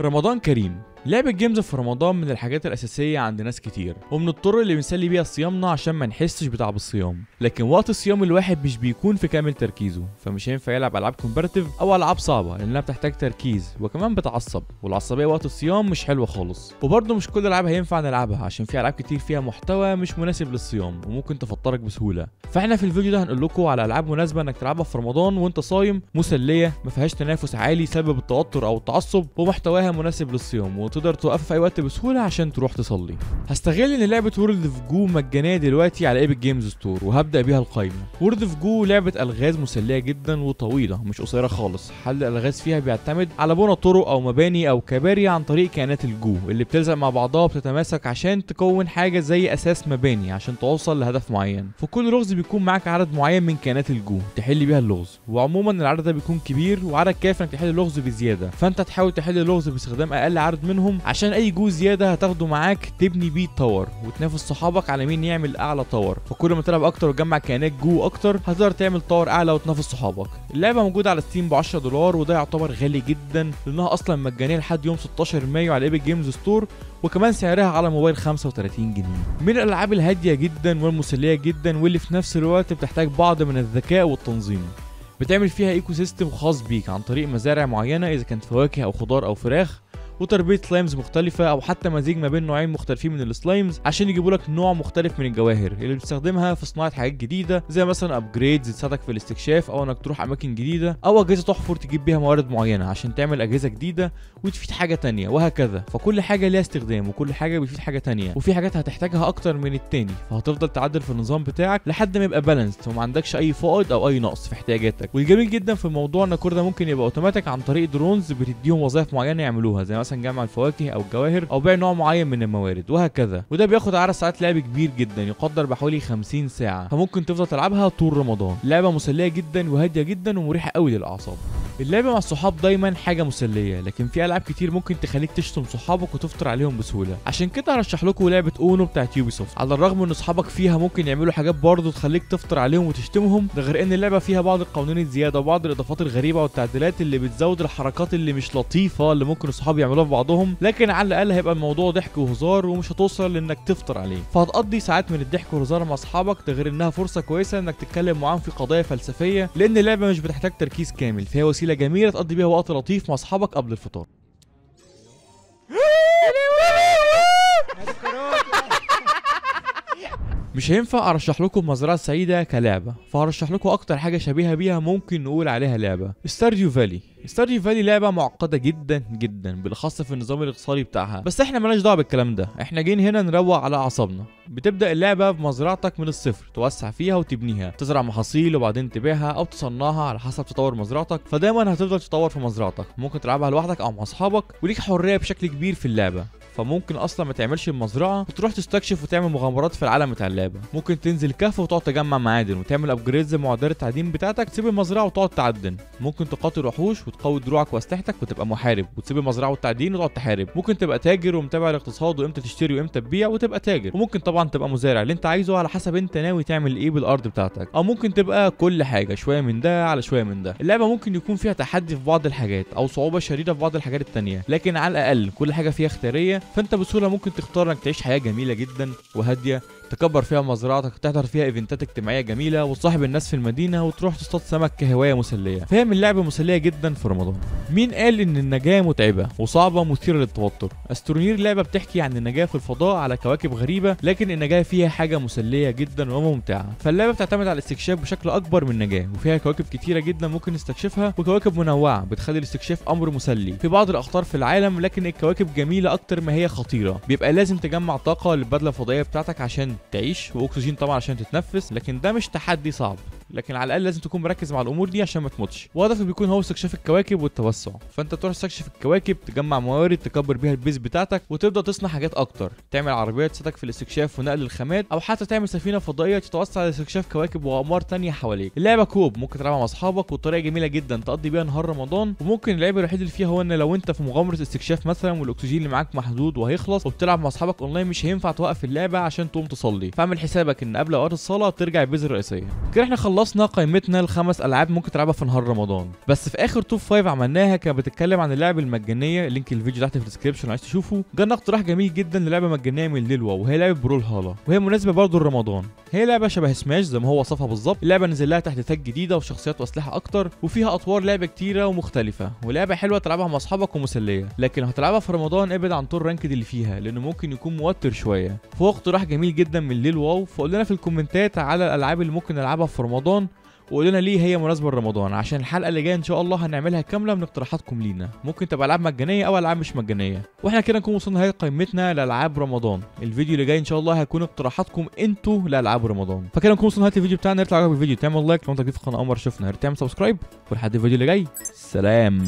رمضان كريم. لعب ال games في رمضان من الحاجات الأساسية عند ناس كتير ومن الطرق اللي بنسلي بيها صيامنا عشان ما نحسش بتعب الصيام. لكن وقت الصيام الواحد مش بيكون في كامل تركيزه فمش هينفع يلعب ألعاب competitive أو ألعاب صعبة لأنها بتحتاج تركيز وكمان بتعصب والعصبية وقت الصيام مش حلوة خالص. وبرضه مش كل الألعاب هينفع نلعبها عشان في ألعاب كتير فيها محتوى مش مناسب للصيام وممكن تفطرك بسهولة. فإحنا في الفيديو ده هنقول لكم على ألعاب مناسبة إنك تلعبها في رمضان وأنت صايم مسلية ما فيهاش تنافس عالي سبب التوتر أو التعصب ومحتواها مناسب للصيام وتقدر توقفها في أي وقت بسهولة عشان تروح تصلي. هستغل إن لعبة World of Goo مجانية دلوقتي على Epic Games Store وهبدأ بيها القايمة. World of Goo لعبة ألغاز مسلية جدا وطويلة مش قصيرة خالص. حل الألغاز فيها بيعتمد على بنى طرق أو مباني أو كباري عن طريق كائنات الجو اللي بتلزق مع بعضها وبتتماسك عشان تكون حاجة زي أساس مباني عشان توصل لهدف معين. في كل لغز بيكون معاك عدد معين من كائنات الجو تحل بيها اللغز وعموما العدد ده بيكون كبير وعدد كافي إنك تحل اللغز بزيادة. فأنت تحاول تحل اللغز باستخدام أقل عدد منهم عشان أي جو زيادة هتاخده معاك تبني بيه tower وتنافس صحابك على مين يعمل أعلى tower فكل ما تلعب أكتر وتجمع كائنات جو أكتر هتقدر تعمل tower أعلى وتنافس صحابك. اللعبة موجودة على Steam ب 10 دولار وده يعتبر غالي جدا لأنها أصلا مجانية لحد يوم 16 مايو على Epic Games Store وكمان سعرها على موبايل 35 جنيه. من الألعاب الهادية جدا والمسلية جدا واللي في نفس الوقت بتحتاج بعض من الذكاء والتنظيم. بتعمل فيها ecosystem خاص بيك عن طريق مزارع معينة إذا كانت فواكه أو خضار أو فراخ. وتربية slimes مختلفة أو حتى مزيج ما بين نوعين مختلفين من ال slimes عشان يجيبوا لك نوع مختلف من الجواهر اللي بتستخدمها في صناعة حاجات جديدة زي مثلا upgrades تساعدك في الاستكشاف أو إنك تروح أماكن جديدة أو أجهزة تحفر تجيب بيها موارد معينة عشان تعمل أجهزة جديدة وتفيد حاجة تانية وهكذا. فكل حاجة ليها استخدام وكل حاجة بتفيد حاجة تانية وفي حاجات هتحتاجها أكتر من التاني. فهتفضل تعدل في النظام بتاعك لحد ما يبقى balanced وما عندكش أي فائض أو أي نقص في احتياجاتك. والجميل جدا في الموضوع إن كل ده ممكن يبقى اوتوماتيك عن طريق drones بتديهم وظائف معينة يعملوها زي مثلا جمع الفواكه أو الجواهر أو بيع نوع معين من الموارد وهكذا. وده بياخد عدد ساعات لعب كبير جدا يقدر بحوالي 50 ساعة. فممكن تفضل تلعبها طول رمضان. لعبة مسلية جدا وهادية جدا ومريحة قوي للأعصاب. اللعب مع الصحاب دايما حاجة مسلية لكن في ألعاب كتير ممكن تخليك تشتم صحابك وتفطر عليهم بسهولة. عشان كده هرشح لكم لعبة UNO بتاعت Ubisoft على الرغم إن صحابك فيها ممكن يعملوا حاجات برضه تخليك تفطر عليهم وتشتمهم ده غير إن اللعبة فيها بعض القوانين الزيادة وبعض الإضافات الغريبة والتعديلات اللي بتزود الحركات اللي مش لطيفة اللي ممكن الصحاب يعملوها في بعضهم لكن على الأقل هيبقى الموضوع ضحك وهزار ومش هتوصل لانك تفطر عليه. فهتقضي ساعات من الضحك والهزار مع اصحابك ده غير إنها فرصة كويسة إنك تتكلم معاهم في قضايا فلسفية لأن اللعبة مش بتحتاج تركيز كامل فهي وسيلة جميلة تقضي بيها وقت لطيف مع أصحابك قبل الفطار. مش هينفع ارشح لكم مزرعة سعيدة كلعبة فهرشح لكم أكتر حاجة شبيهة بيها ممكن نقول عليها لعبة ستارديو فالي ستارديو فالي لعبة معقدة جدا جدا بالاخص في النظام الاقتصادي بتاعها. بس إحنا مالناش دعوة بالكلام ده. إحنا جايين هنا نروق على اعصابنا. بتبدأ اللعبة بمزرعتك من الصفر توسع فيها وتبنيها. تزرع محاصيل وبعدين تبيعها أو تصنعها على حسب تطور مزرعتك. فدايما هتفضل تطور في مزرعتك. ممكن تلعبها لوحدك أو مع أصحابك وليك حرية بشكل كبير في اللعبة. فممكن أصلا ما تعملش المزرعة وتروح تستكشف وتعمل مغامرات في العالم بتاع اللعبة. ممكن تنزل كهف وتقعد تجمع معادن وتعمل ابجريدز لمعدات التعدين بتاعتك تسيب المزرعة وتقعد تعدن. ممكن تقاتل وحوش وتقوي دروعك وأسلحتك وتبقى محارب وتسيب المزرعة والتعدين وتقعد تحارب. ممكن تبقى تاجر ومتابع الاقتصاد وإمتى تشتري وإمتى تبيع وتبقى تاجر. وممكن طبعا تبقى مزارع اللي انت عايزه على حسب انت ناوي تعمل إيه بالأرض بتاعتك. أو ممكن تبقى كل حاجة شوية من ده على شوية من ده. اللعبة ممكن يكون فيها تحدي في بعض الحاجات أو صعوبة شديدة في بعض الحاجات التانية لكن على الأقل كل حاجة فيها اختيارية فانت بسهولة ممكن تختار انك تعيش حياة جميلة جدا وهادية تكبر فيها مزرعتك تحضر فيها إيفنتات اجتماعية جميلة وتصاحب الناس في المدينة وتروح تصطاد سمك كهواية مسلية. فهي من لعبه مسلية جدا في رمضان. مين قال إن النجاة متعبة وصعبة مثيرة للتوتر؟ أسترونير لعبة بتحكي عن النجاة في الفضاء على كواكب غريبة لكن النجاة فيها حاجة مسلية جدا وممتعة. فاللعبة بتعتمد على الاستكشاف بشكل أكبر من النجاه وفيها كواكب كتيرة جدا ممكن نستكشفها وكواكب منوعة بتخلي الاستكشاف أمر مسلي. في بعض الاخطار في العالم لكن الكواكب جميلة أكتر ما هي خطيرة. بيبقى لازم تجمع طاقة للبدلة الفضائية بتاعتك عشان تعيش وأكسجين طبعا عشان تتنفس لكن ده مش تحدي صعب. لكن على الأقل لازم تكون مركز مع الأمور دي عشان ما تموتش. وهدفه بيكون هو استكشاف الكواكب والتوسع. فأنت تروح تستكشف الكواكب تجمع موارد تكبر بيها ال base بتاعتك وتبدأ تصنع حاجات أكتر. تعمل عربيات تساعدك في الاستكشاف ونقل الخامات أو حتى تعمل سفينة فضائية تتوسع لاستكشاف كواكب وأقمار تانية حواليك. اللعبة co-op ممكن تلعبها مع أصحابك وطريقه جميلة جدا تقضي بيها نهار رمضان. وممكن العيب الوحيد اللي فيها هو إن لو أنت في مغامرة استكشاف مثلا والأكسجين اللي معاك محدود وهيخلص وبتلعب مع أصحابك أونلاين مش هينفع توقف اللعبة عشان تقوم تصلي. فاعمل حسابك إن قبل أوقات الصلاة ترجع ال base الرئيسية. كده إحنا خلصنا قائمتنا الخمس ألعاب ممكن تلعبها في نهار رمضان. بس في آخر top 5 عملناها كانت بتتكلم عن اللعب المجانية link الفيديو تحت في ال description عايز تشوفه. جالنا اقتراح جميل جدا للعبة مجانية من ليل واو وهي لعبة برول هالا وهي مناسبة برضه لرمضان. هي لعبة شبه سماش زي ما هو وصفها بالظبط. اللعبة نزل لها تحديثات جديدة وشخصيات وأسلحة أكتر وفيها أطوار لعبة كتيرة ومختلفة ولعبة حلوة تلعبها مع أصحابك ومسلية. لكن لو هتلعبها في رمضان ابعد عن طور ranked اللي فيها لأنه ممكن يكون موتر شوية. فهو اقتراح جميل جدا من ليل واو فقول لنا في ال comment ات على الألعاب اللي ممكن نلعبها في رمضان وقول لنا ليه هي مناسبة لرمضان. عشان الحلقة اللي جاية إن شاء الله هنعملها كاملة من اقتراحاتكم لينا. ممكن تبقى ألعاب مجانية أو ألعاب مش مجانية. وإحنا كده نكون وصلنا لنهايه قائمتنا لألعاب رمضان. الفيديو اللي جاي إن شاء الله هيكون اقتراحاتكم أنتوا لألعاب رمضان. فكده نكون وصلنا لنهايه الفيديو بتاعنا. يطلع عجبك الفيديو. تعمل like لو أنت جديد في القناة اول مره شفنا. تعمل subscribe ولحد الفيديو اللي جاي. سلام.